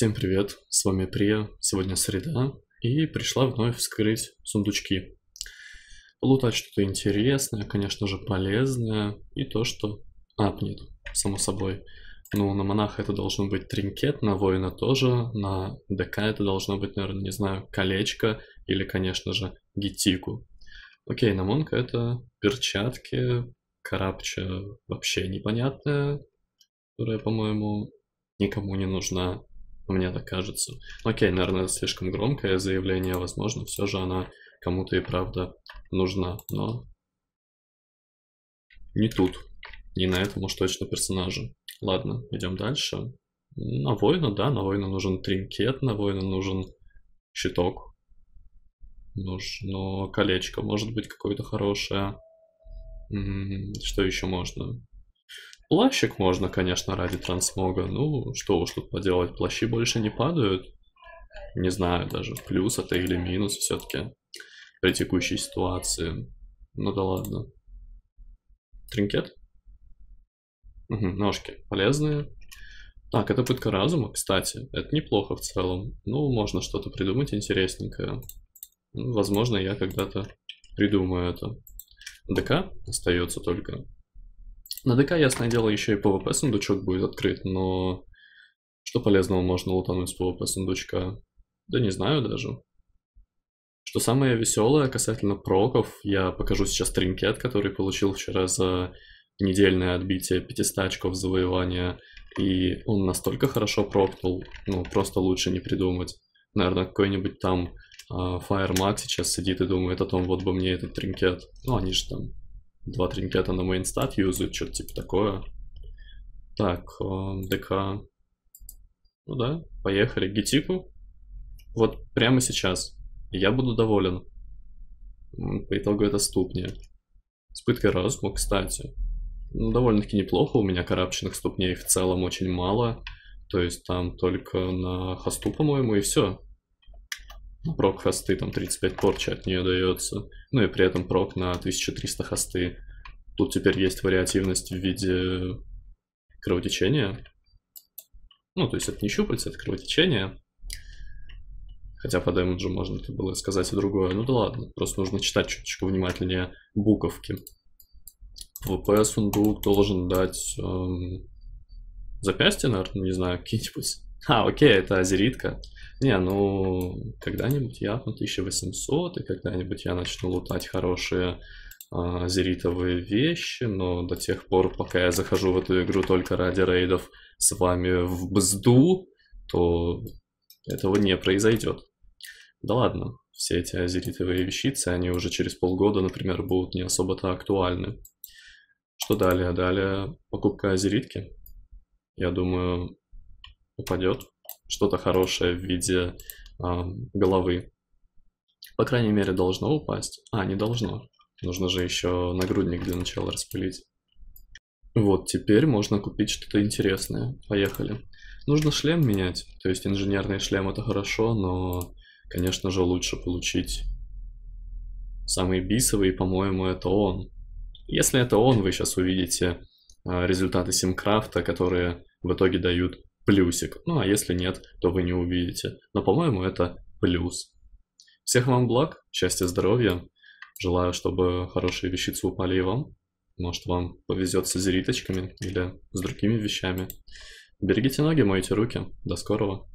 Всем привет, с вами Прия, сегодня среда, и пришла вновь вскрыть сундучки. Полутать что-то интересное, конечно же полезное, и то, что апнет, само собой. Ну, на монаха это должен быть тринкет, на воина тоже, на ДК это должно быть, наверное, не знаю, колечко или, конечно же, гитику. Окей, на монка это перчатки, карапча вообще непонятная, которая, по-моему, никому не нужна. Мне так кажется. Окей, наверное, слишком громкое заявление. Возможно, все же она кому-то и правда нужна. Но не тут. Не на этом уж точно персонаже. Ладно, идем дальше. На воина, да, на воина нужен тринкет, на воина нужен щиток. Нужно колечко, может быть, какое-то хорошее. Что еще можно? Плащик можно, конечно, ради трансмога. Ну, что уж тут поделать, плащи больше не падают. Не знаю даже, плюс это или минус все-таки при текущей ситуации. Ну да ладно. Тринкет? Угу, ножки полезные. Так, это пытка разума, кстати. Это неплохо в целом. Ну, можно что-то придумать интересненькое. Ну, возможно, я когда-то придумаю это. ДК остается только. На ДК, ясное дело, еще и PvP сундучок будет открыт, но что полезного можно лутануть с PvP сундучка? Да не знаю даже. Что самое веселое касательно проков, я покажу сейчас тринкет, который получил вчера за недельное отбитие 500 очков завоевания, и он настолько хорошо прокнул, ну, просто лучше не придумать. Наверное, какой-нибудь там uh, Fire сейчас сидит и думает о том, вот бы мне этот trinket. Ну, они же там Два тринкета на main stat юзают, что-то типа такое. Так, э, ДК. Ну да, поехали. Гитику. Вот прямо сейчас. Я буду доволен. По итогу это ступни. С пыткой разума, кстати. Ну, довольно-таки неплохо. У меня карапченных ступней в целом очень мало. То есть там только на хосту, по-моему, и все. Прок хосты, там 35 порчи от нее дается. Ну и при этом прок на 1300 хосты. Тут теперь есть вариативность в виде кровотечения. Ну, то есть это не щупальца, это кровотечение. Хотя по дэмэджу можно это было сказать и другое. Ну да ладно, просто нужно читать чуточку внимательнее буковки. ВП сундук должен дать эм, запястье, наверное, не знаю, какие-нибудь. А, окей, это азеритка. Не, ну, когда-нибудь я на 1800, и когда-нибудь я начну лутать хорошие а, зеритовые вещи, но до тех пор, пока я захожу в эту игру только ради рейдов с вами в бзду, то этого не произойдет. Да ладно, все эти азеритовые вещицы, они уже через полгода, например, будут не особо-то актуальны. Что далее? Далее покупка азеритки. Я думаю, упадет что-то хорошее в виде э, головы. По крайней мере, должно упасть. А, не должно. Нужно же еще нагрудник для начала распылить. Вот, теперь можно купить что-то интересное. Поехали. Нужно шлем менять. То есть инженерный шлем это хорошо, но, конечно же, лучше получить самый бисовый, по-моему, это он. Если это он, вы сейчас увидите а, результаты симкрафта, которые в итоге дают плюсик. Ну а если нет, то вы не увидите. Но по-моему это плюс. Всех вам благ, счастья, здоровья. Желаю, чтобы хорошие вещицы упали и вам. Может вам повезет с азериточками или с другими вещами. Берегите ноги, мойте руки. До скорого.